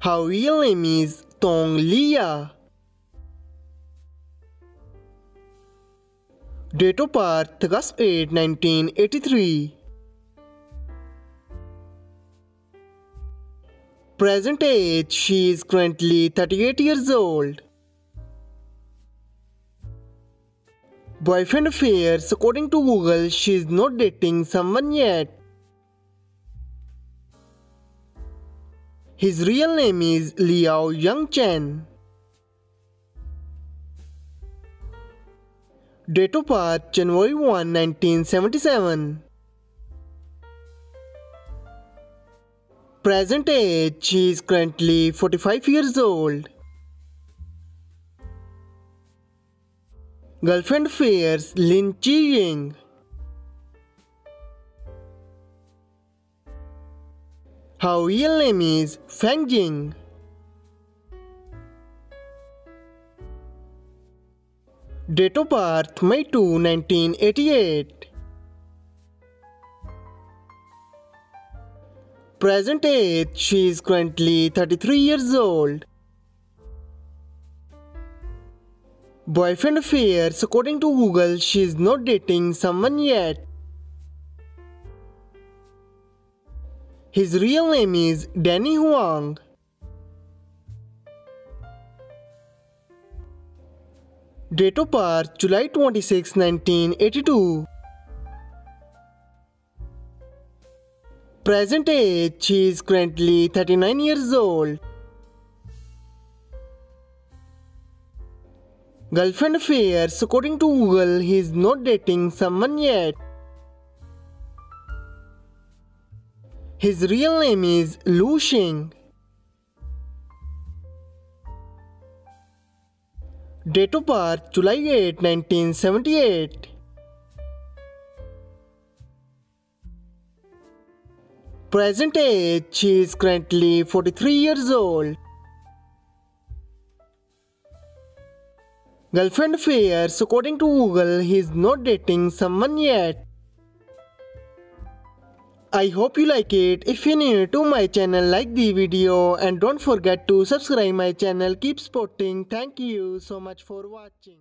Her real name is Tong Liya. Date of birth August 8, 1983. Present age she is currently 38 years old. Boyfriend affairs according to Google she is not dating someone yet. His real name is Liao Yang Chen. Date of birth January 1, 1977. Present age she is currently 45 years old. Girlfriend fears Lin Chi Ying. Her real name is Feng Jing. Date of birth May 2, 1988. Present age she is currently 33 years old. Boyfriend affairs according to Google she is not dating someone yet. His real name is Danny Huang. Date of birth July 26, 1982. Present age she is currently 39 years old. Girlfriend affairs according to Google he is not dating someone yet. His real name is Lu Xing. Date of birth July 8, 1978. Present age she is currently 43 years old. Girlfriend affairs according to Google he is not dating someone yet. I hope you like it. If you're new to my channel, like the video and don't forget to subscribe my channel. Keep supporting. Thank you so much for watching.